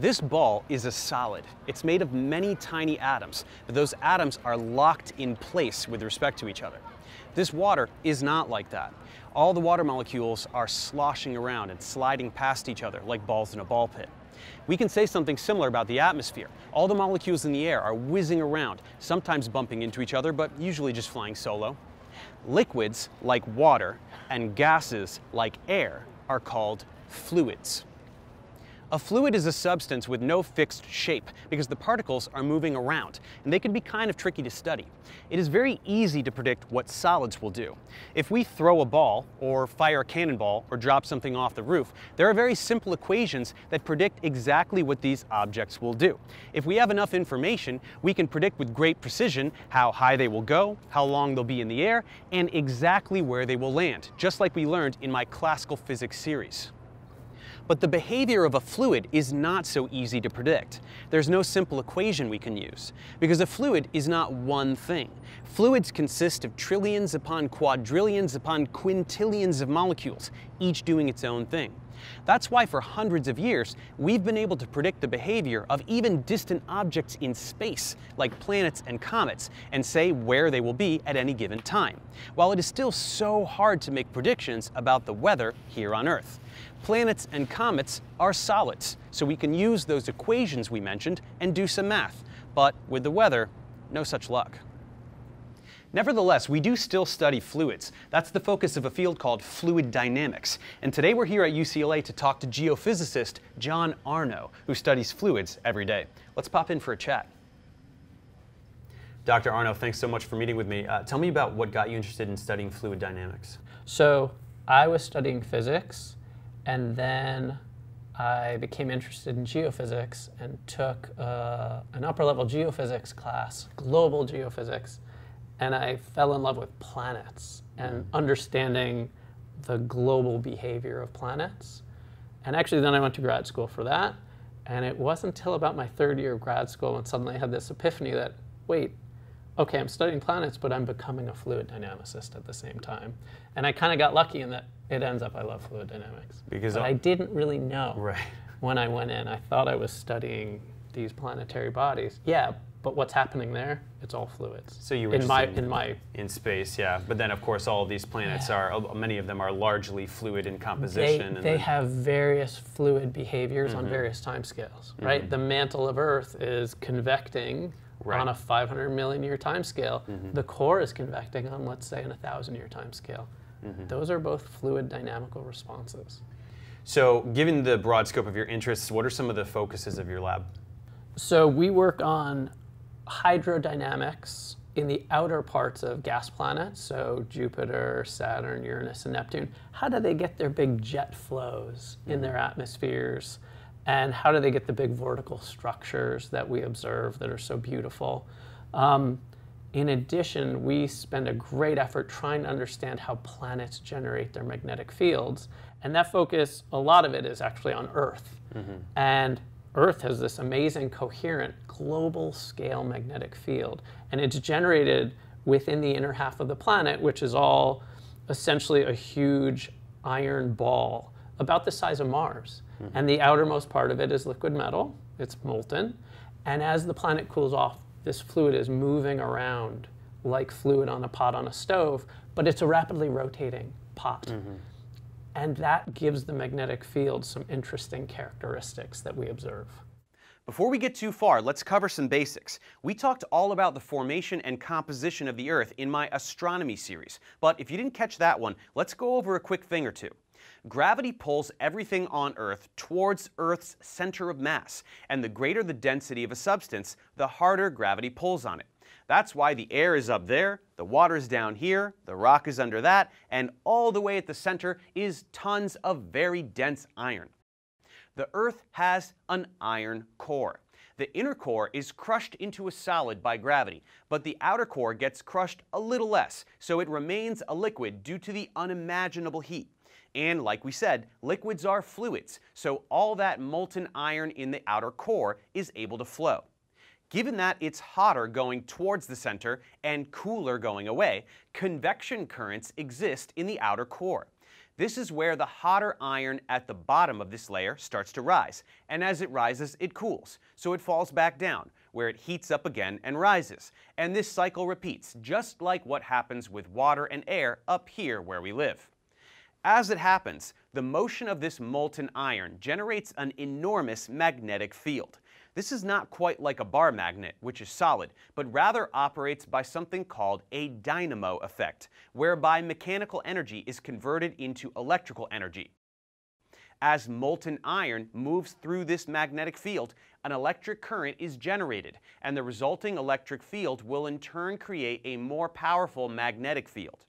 This ball is a solid. It's made of many tiny atoms, but those atoms are locked in place with respect to each other. This water is not like that. All the water molecules are sloshing around and sliding past each other like balls in a ball pit. We can say something similar about the atmosphere. All the molecules in the air are whizzing around, sometimes bumping into each other, but usually just flying solo. Liquids, like water, and gases, like air, are called fluids. A fluid is a substance with no fixed shape because the particles are moving around and they can be kind of tricky to study. It is very easy to predict what solids will do. If we throw a ball or fire a cannonball or drop something off the roof, there are very simple equations that predict exactly what these objects will do. If we have enough information, we can predict with great precision how high they will go, how long they'll be in the air, and exactly where they will land, just like we learned in my classical physics series. But the behavior of a fluid is not so easy to predict. There's no simple equation we can use, because a fluid is not one thing. Fluids consist of trillions upon quadrillions upon quintillions of molecules, each doing its own thing. That's why for hundreds of years, we've been able to predict the behavior of even distant objects in space, like planets and comets, and say where they will be at any given time, while it is still so hard to make predictions about the weather here on Earth. Planets and comets are solids, so we can use those equations we mentioned and do some math. But with the weather, no such luck. Nevertheless, we do still study fluids. That's the focus of a field called fluid dynamics. And today we're here at UCLA to talk to geophysicist Jon Aurnou, who studies fluids every day. Let's pop in for a chat. Dr. Aurnou, thanks so much for meeting with me. Uh, tell me about what got you interested in studying fluid dynamics. So, I was studying physics and then I became interested in geophysics and took uh, an upper level geophysics class, global geophysics, and I fell in love with planets and mm-hmm. understanding the global behavior of planets. And actually, then I went to grad school for that. And it wasn't until about my third year of grad school when suddenly I had this epiphany that, wait, okay, I'm studying planets, but I'm becoming a fluid dynamicist at the same time. And I kind of got lucky in that it ends up I love fluid dynamics. Because but I didn't really know right. when I went in. I thought I was studying these planetary bodies. Yeah, but what's happening there? It's all fluids. So you were in my in, in my in space, yeah. But then, of course, all of these planets yeah. are many of them are largely fluid in composition. They, they have various fluid behaviors mm-hmm. on various time scales, right? Mm-hmm. The mantle of Earth is convecting right. on a 500 million year time scale. Mm-hmm. The core is convecting on, let's say, in a thousand year time scale. Mm-hmm. Those are both fluid dynamical responses. So, given the broad scope of your interests, what are some of the focuses of your lab? So, we work on hydrodynamics in the outer parts of gas planets, so Jupiter, Saturn, Uranus, and Neptune. How do they get their big jet flows in mm-hmm. their atmospheres? and how do they get the big vertical structures that we observe that are so beautiful. Um, in addition, we spend a great effort trying to understand how planets generate their magnetic fields, and that focus, a lot of it is actually on Earth. Mm-hmm. And Earth has this amazing, coherent, global scale magnetic field, and it's generated within the inner half of the planet, which is all essentially a huge iron ball about the size of Mars. Mm-hmm. And the outermost part of it is liquid metal, it's molten. And as the planet cools off, this fluid is moving around like fluid on a pot on a stove, but it's a rapidly rotating pot. Mm-hmm. And that gives the magnetic field some interesting characteristics that we observe. Before we get too far, let's cover some basics. We talked all about the formation and composition of the Earth in my astronomy series, but if you didn't catch that one, let's go over a quick thing or two. Gravity pulls everything on Earth towards Earth's center of mass, and the greater the density of a substance, the harder gravity pulls on it. That's why the air is up there, the water's down here, the rock is under that, and all the way at the center is tons of very dense iron. The Earth has an iron core. The inner core is crushed into a solid by gravity, but the outer core gets crushed a little less, so it remains a liquid due to the unimaginable heat. And like we said, liquids are fluids, so all that molten iron in the outer core is able to flow. Given that it's hotter going towards the center and cooler going away, convection currents exist in the outer core. This is where the hotter iron at the bottom of this layer starts to rise, and as it rises, it cools, so it falls back down, where it heats up again and rises. And this cycle repeats, just like what happens with water and air up here where we live. As it happens, the motion of this molten iron generates an enormous magnetic field. This is not quite like a bar magnet, which is solid, but rather operates by something called a dynamo effect, whereby mechanical energy is converted into electrical energy. As molten iron moves through this magnetic field, an electric current is generated, and the resulting electric field will in turn create a more powerful magnetic field.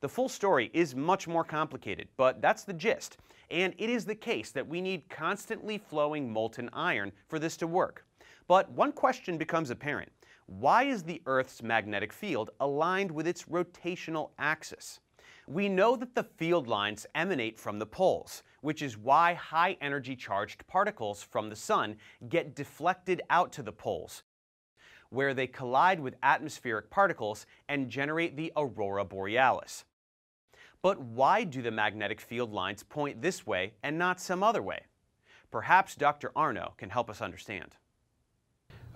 The full story is much more complicated, but that's the gist. And it is the case that we need constantly flowing molten iron for this to work. But one question becomes apparent. Why is the Earth's magnetic field aligned with its rotational axis? We know that the field lines emanate from the poles, which is why high energy charged particles from the Sun get deflected out to the poles, where they collide with atmospheric particles and generate the aurora borealis. But why do the magnetic field lines point this way and not some other way? Perhaps Dr. Aurnou can help us understand.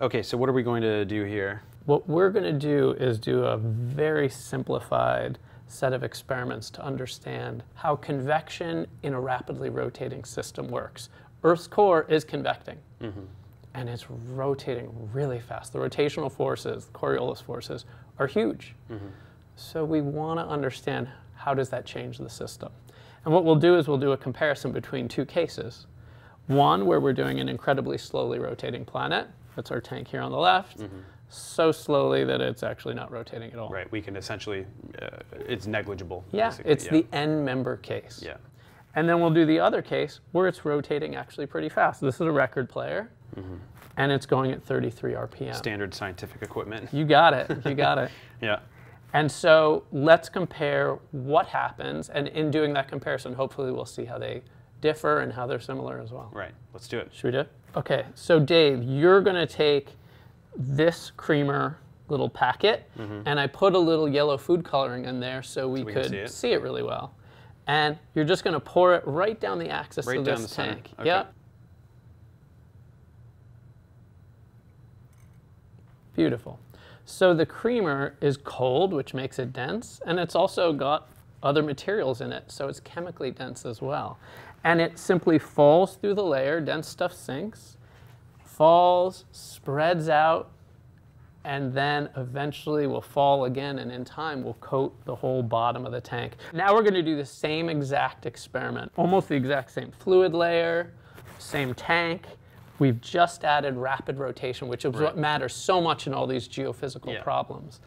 Okay, so what are we going to do here? What we're going to do is do a very simplified set of experiments to understand how convection in a rapidly rotating system works. Earth's core is convecting. Mm-hmm. And it's rotating really fast. The rotational forces, the Coriolis forces, are huge. Mm-hmm. So we want to understand how does that change the system? And what we'll do is we'll do a comparison between two cases. One where we're doing an incredibly slowly rotating planet. That's our tank here on the left. Mm-hmm. So slowly that it's actually not rotating at all. Right. We can essentially, uh, it's negligible. Yeah. It's yeah. the end member case. Yeah. And then we'll do the other case where it's rotating actually pretty fast. This is a record player. Mm-hmm. And it's going at 33 RPM. Standard scientific equipment. You got it. You got it. yeah. And so let's compare what happens, and in doing that comparison, hopefully we'll see how they differ and how they're similar as well. Right, let's do it. Should we do it? Okay, so Dave, you're gonna take this creamer little packet, mm-hmm. and I put a little yellow food coloring in there so we, so we could see it. see it. really well. And you're just gonna pour it right down the axis right of this tank. Okay. Yep. Beautiful. So the creamer is cold, which makes it dense, and it's also got other materials in it, so it's chemically dense as well. And it simply falls through the layer, dense stuff sinks, falls, spreads out, and then eventually will fall again and in time will coat the whole bottom of the tank. Now we're going to do the same exact experiment, almost the exact same fluid layer, same tank, We've just added rapid rotation, which is right. what matters so much in all these geophysical yeah. problems.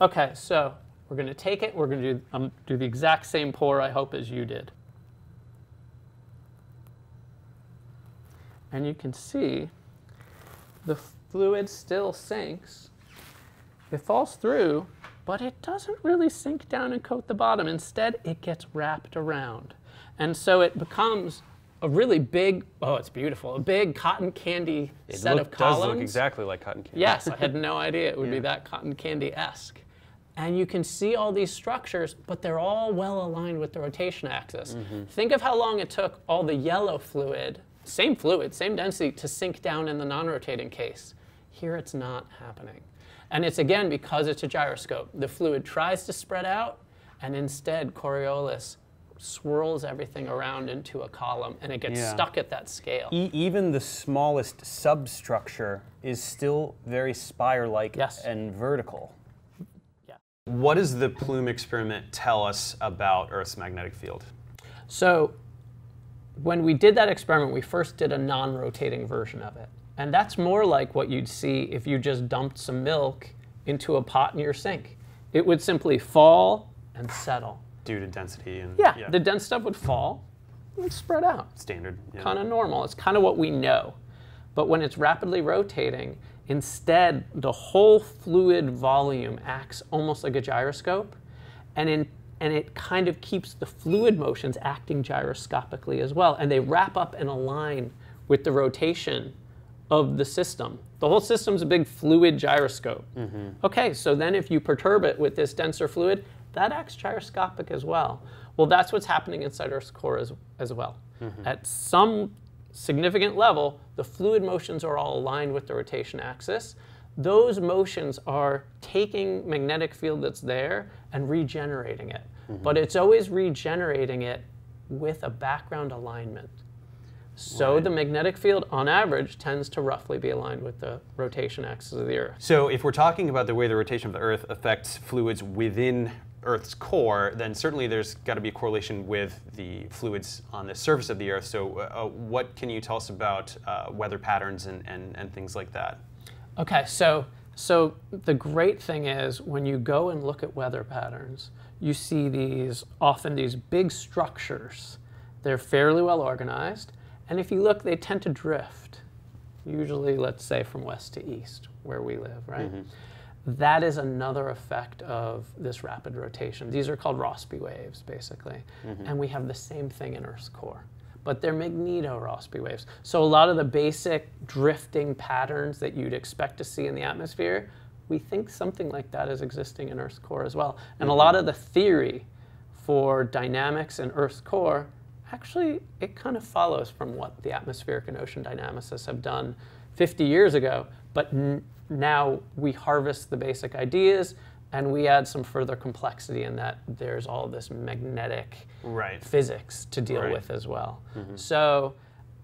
Okay, so we're going to take it. We're going to do, um, do the exact same pour, I hope, as you did. And you can see the fluid still sinks. It falls through, but it doesn't really sink down and coat the bottom. Instead, it gets wrapped around. And so it becomes a really big, oh, it's beautiful, a big cotton candy it set look, of columns. It does look exactly like cotton candy. Yes, I had no idea it would yeah. be that cotton candy-esque. And you can see all these structures, but they're all well aligned with the rotation axis. Mm-hmm. Think of how long it took all the yellow fluid, same fluid, same density, to sink down in the non-rotating case. Here it's not happening. And it's again because it's a gyroscope. The fluid tries to spread out, and instead Coriolis swirls everything around into a column and it gets yeah. stuck at that scale. E even the smallest substructure is still very spire-like yes. and vertical. Yeah. What does the plume experiment tell us about Earth's magnetic field? So when we did that experiment, we first did a non-rotating version of it. And that's more like what you'd see if you just dumped some milk into a pot in your sink. It would simply fall and settle due to density and yeah, yeah. the dense stuff would fall and spread out. Standard. Yeah. Kind of normal. It's kind of what we know. But when it's rapidly rotating, instead the whole fluid volume acts almost like a gyroscope, and in and it kind of keeps the fluid motions acting gyroscopically as well, and they wrap up and align with the rotation of the system. The whole system's a big fluid gyroscope. Mm-hmm. Okay, so then if you perturb it with this denser fluid, that acts gyroscopic as well. Well, that's what's happening inside Earth's core as, as well. Mm-hmm. At some significant level, the fluid motions are all aligned with the rotation axis. Those motions are taking magnetic field that's there and regenerating it. Mm-hmm. But it's always regenerating it with a background alignment. So the magnetic field, on average, tends to roughly be aligned with the rotation axis of the Earth. So if we're talking about the way the rotation of the Earth affects fluids within Earth's core, then certainly there's got to be a correlation with the fluids on the surface of the Earth. So uh, what can you tell us about uh, weather patterns and, and, and things like that? Okay, so so the great thing is when you go and look at weather patterns, you see these often these big structures. They're fairly well organized, and if you look, they tend to drift. Usually, let's say from west to east, where we live, right? That is another effect of this rapid rotation. These are called Rossby waves, basically. Mm-hmm. And we have the same thing in Earth's core, but they're magneto-Rossby waves. So a lot of the basic drifting patterns that you'd expect to see in the atmosphere, we think something like that is existing in Earth's core as well. And a mm-hmm. lot of the theory for dynamics in Earth's core, actually, it kind of follows from what the atmospheric and ocean dynamicists have done 50 years ago. But n- now we harvest the basic ideas and we add some further complexity in that there's all this magnetic Right. physics to deal Right. with as well. Mm-hmm. So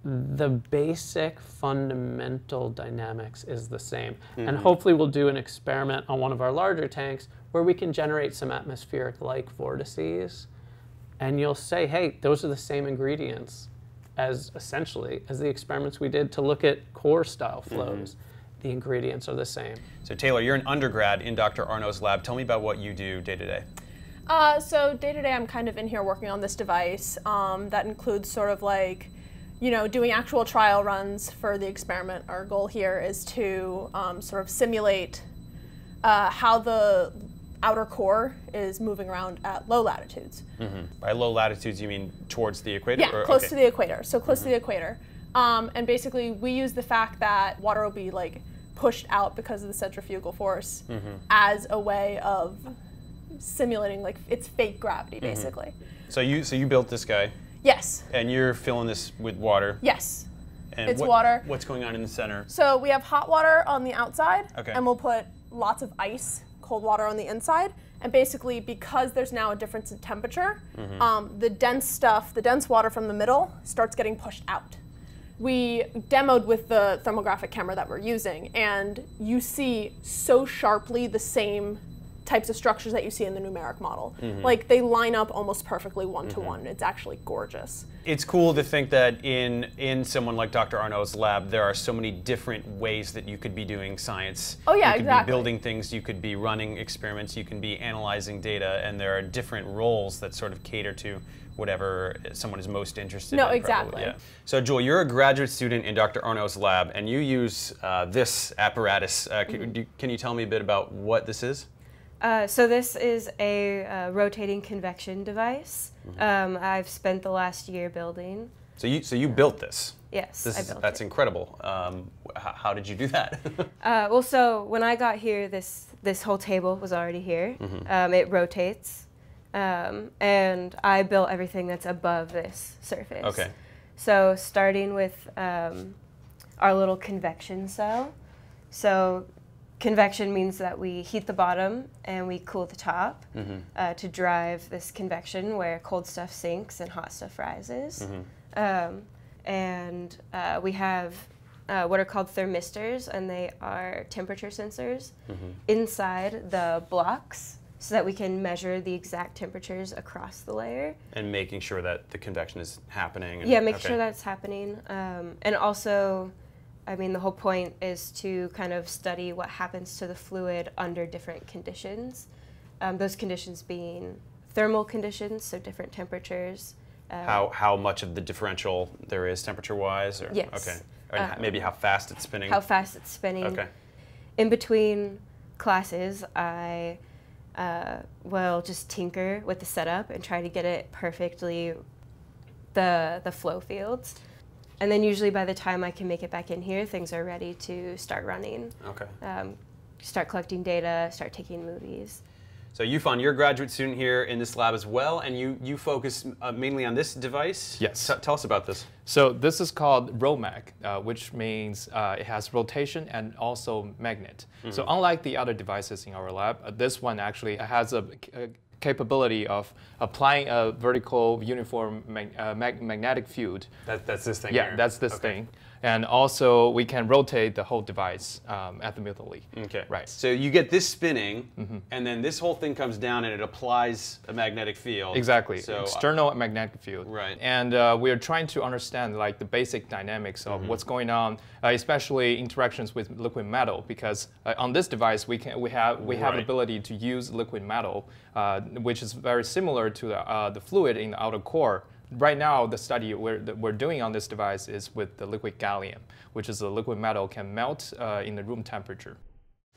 the basic fundamental dynamics is the same. And mm-hmm. hopefully we'll do an experiment on one of our larger tanks where we can generate some atmospheric like vortices and you'll say, hey, those are the same ingredients as essentially as the experiments we did to look at core style flows. The ingredients are the same. So Taylor, you're an undergrad in Dr. Aurnou's lab. Tell me about what you do day to day. Uh, so day to day, I'm kind of in here working on this device. Um, that includes sort of like, you know, doing actual trial runs for the experiment. Our goal here is to um, sort of simulate uh, how the outer core is moving around at low latitudes. Mm-hmm. By low latitudes, you mean towards the equator? Yeah, or- close okay. to the equator. So close to the mm-hmm. equator. Um, and basically, we use the fact that water will be like pushed out because of the centrifugal force mm-hmm. as a way of simulating like it's fake gravity, basically. So you so you built this guy, Yes. and you're filling this with water. Yes. And It's what- water. What's going on in the center? So we have hot water on the outside, Okay. and we'll put lots of ice, cold water on the inside. And basically, because there's now a difference in temperature, Mm-hmm. um, the dense stuff, the dense water from the middle, starts getting pushed out. We demoed with the thermographic camera that we're using, and you see so sharply the same types of structures that you see in the numeric model. Mm-hmm. Like they line up almost perfectly one to one. It's actually gorgeous. It's cool to think that in in someone like Dr. Aurnou's lab, there are so many different ways that you could be doing science. Oh, yeah, you could exactly. be building things, you could be running experiments, you can be analyzing data, and there are different roles that sort of cater to whatever someone is most interested No, in. probably, exactly. yeah. So, Joel, you're a graduate student in Dr. Aurnou's lab, and you use uh, this apparatus. Uh, can, do- can you tell me a bit about what this is? Uh, so this is a uh, rotating convection device. Um, I've spent the last year building. So you so you built this. Yes, This I is, built that's it. incredible. Um, h- how did you do that? Uh, well, so when I got here, this this whole table was already here. Um, it rotates, um, and I built everything that's above this surface. Okay. So starting with um, our little convection cell. So convection means that we heat the bottom and we cool the top uh, to drive this convection where cold stuff sinks and hot stuff rises. Um, and uh, we have uh, what are called thermistors, and they are temperature sensors inside the blocks so that we can measure the exact temperatures across the layer. and making sure that the convection is happening. and- Yeah, make okay. sure that's happening. Um, and also, I mean, the whole point is to kind of study what happens to the fluid under different conditions. Um, those conditions being thermal conditions, so different temperatures. Uh, how how much of the differential there is temperature wise, or Yes. okay, and Um, maybe how fast it's spinning. how fast it's spinning. Okay. In between classes, I uh, will just tinker with the setup and try to get it perfectly the the flow fields. And then usually by the time I can make it back in here, things are ready to start running, Okay. um, start collecting data, start taking movies. So Yufan, you're a graduate student here in this lab as well, and you, you focus uh, mainly on this device? Yes. T- tell us about this. So this is called ROMAG, uh, which means uh, it has rotation and also magnet. So unlike the other devices in our lab, uh, this one actually has a, a capability of applying a vertical uniform mag- uh, mag- magnetic field. That, that's this thing Yeah, here. that's this Okay. thing. And also we can rotate the whole device um, azimuthally. Okay. Right. So you get this spinning, and then this whole thing comes down and it applies a magnetic field. Exactly. So uh, external magnetic field. Right. And uh, we are trying to understand like the basic dynamics of what's going on, uh, especially interactions with liquid metal, because uh, on this device we can we have we have Right. ability to use liquid metal, uh, which is very similar to the, uh, the fluid in the outer core. Right now, the study we're, that we're doing on this device is with the liquid gallium, which is a liquid metal can melt uh, in the room temperature.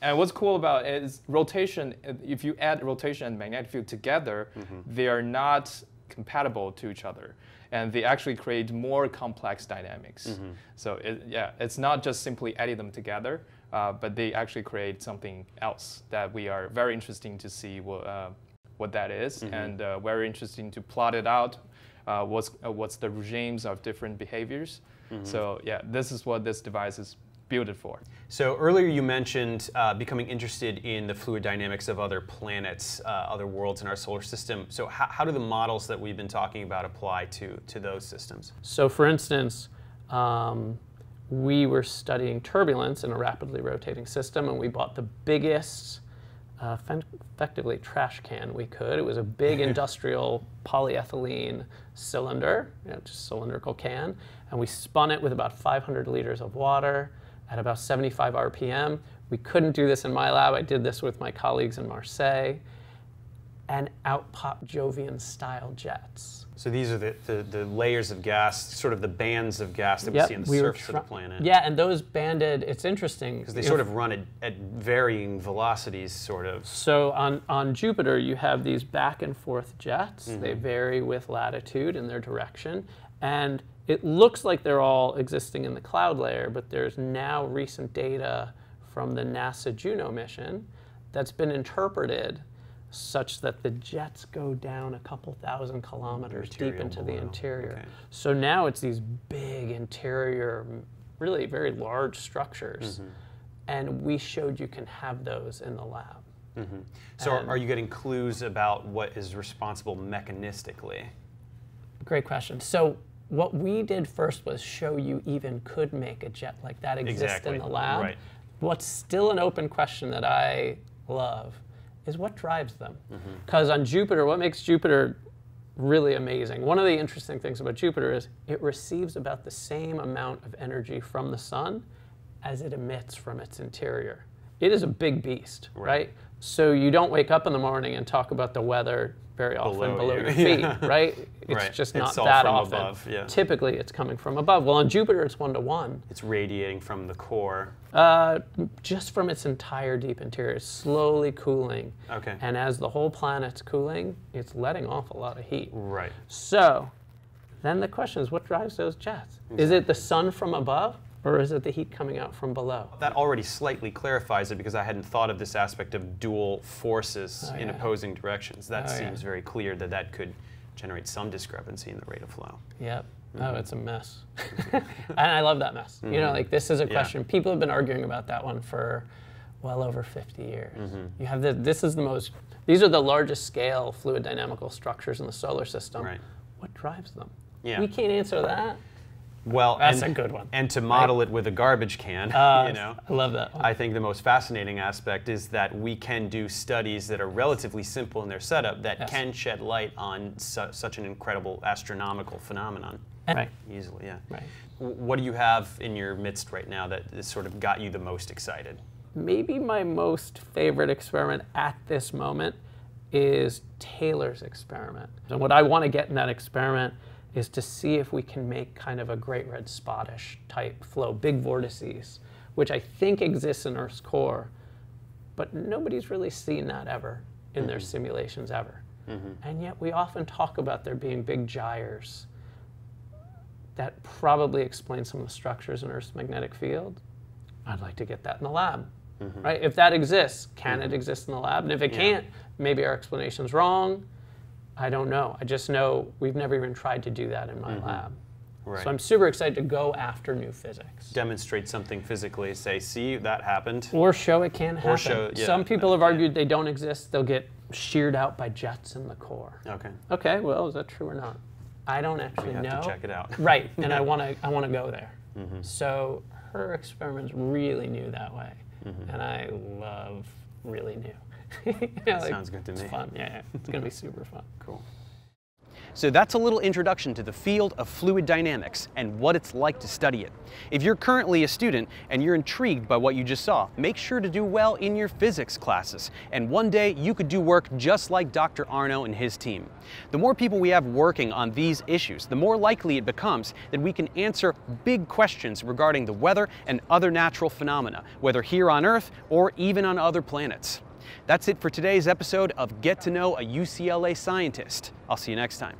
And what's cool about it is rotation, if you add rotation and magnetic field together, they are not compatible to each other. And they actually create more complex dynamics. So it, yeah, it's not just simply adding them together, uh, but they actually create something else that we are very interesting to see what, uh, what that is, and uh, very interesting to plot it out. Uh, what's, uh, what's the regimes of different behaviors. So yeah, this is what this device is built for. So earlier you mentioned uh, becoming interested in the fluid dynamics of other planets, uh, other worlds in our solar system. So how, how do the models that we've been talking about apply to, to those systems? So, for instance, um, we were studying turbulence in a rapidly rotating system, and we bought the biggest, uh, effectively trash can we could. It was a big industrial polyethylene cylinder, you know, just cylindrical can, and we spun it with about 500 liters of water at about 75 RPM. We couldn't do this in my lab. I did this with my colleagues in Marseille, and out popped Jovian style jets. So these are the, the, the layers of gas, sort of the bands of gas that we see on the we surface of the planet. Yeah, and those banded, it's interesting. Because they sort know, of run at, at varying velocities, sort of. So on, on Jupiter, you have these back and forth jets. Mm-hmm. They vary with latitude and their direction. And it looks like they're all existing in the cloud layer, but there's now recent data from the NASA Juno mission that's been interpreted such that the jets go down a couple thousand kilometers deep into the interior. Okay. So now it's these big interior, really very large structures. Mm-hmm. And we showed you can have those in the lab. So are, And- are you getting clues about what is responsible mechanistically? Great question. So what we did first was show you even could make a jet like that exist Exactly, in the lab. right. What's still an open question that I love is what drives them. Mm-hmm. Because on Jupiter, what makes Jupiter really amazing? One of the interesting things about Jupiter is it receives about the same amount of energy from the sun as it emits from its interior. It is a big beast, right? So you don't wake up in the morning and talk about the weather very often Below below, you. your feet, Yeah. right? It's Right. just not all that often. above, yeah. Typically, it's coming from above. Well, on Jupiter, it's one to one, It's radiating from the core. uh, just from its entire deep interior, slowly cooling. Okay. And as the whole planet's cooling, it's letting off a lot of heat. Right. So, then the question is, what drives those jets? Is it the sun from above, or is it the heat coming out from below? That already slightly clarifies it because I hadn't thought of this aspect of dual forces in Oh, yeah. opposing directions. That Oh, yeah. seems very clear that that could generate some discrepancy in the rate of flow. Yep. Mm-hmm. Oh, it's a mess. and I love that mess. You know, like this is a Yeah. question. People have been arguing about that one for well over 50 years. Mm-hmm. You have the, this is the most, these are the largest scale fluid dynamical structures in the solar system. Right. What drives them? Yeah. We can't answer that. Well, That's and, a good one. And to model it with a garbage can, Uh, you know. I love that one. I think the most fascinating aspect is that we can do studies that are relatively simple in their setup that Yes. can shed light on su- such an incredible astronomical phenomenon right. easily. Yeah. Right. What do you have in your midst right now that has sort of got you the most excited? Maybe my most favorite experiment at this moment is Taylor's experiment. And what I want to get in that experiment is to see if we can make kind of a great red spottish type flow, big vortices, which I think exists in Earth's core, but nobody's really seen that ever in their mm-hmm. simulations ever. Mm-hmm. And yet we often talk about there being big gyres that probably explain some of the structures in Earth's magnetic field. I'd like to get that in the lab. Mm-hmm. right? If that exists, can it exist in the lab? And if it can't, maybe our explanation's wrong. I don't know. I just know we've never even tried to do that in my lab. Right. So I'm super excited to go after new physics. Demonstrate something physically. Say, see, that happened. Or show it can happen. Or show- yeah, Some people have argued they don't exist. They'll get sheared out by jets in the core. Okay. Okay, well, is that true or not? I don't actually know. to check it out. Right, and I want to I want to go there. Mm-hmm. So her experiments really new that way, Mm-hmm. and I love really new. yeah, like, Sounds good to it's me. fun. Yeah, yeah, it's gonna be super fun. Cool. So that's a little introduction to the field of fluid dynamics and what it's like to study it. If you're currently a student and you're intrigued by what you just saw, make sure to do well in your physics classes. And one day you could do work just like Dr. Aurnou and his team. The more people we have working on these issues, the more likely it becomes that we can answer big questions regarding the weather and other natural phenomena, whether here on Earth or even on other planets. That's it for today's episode of Get to Know a UCLA Scientist. I'll see you next time.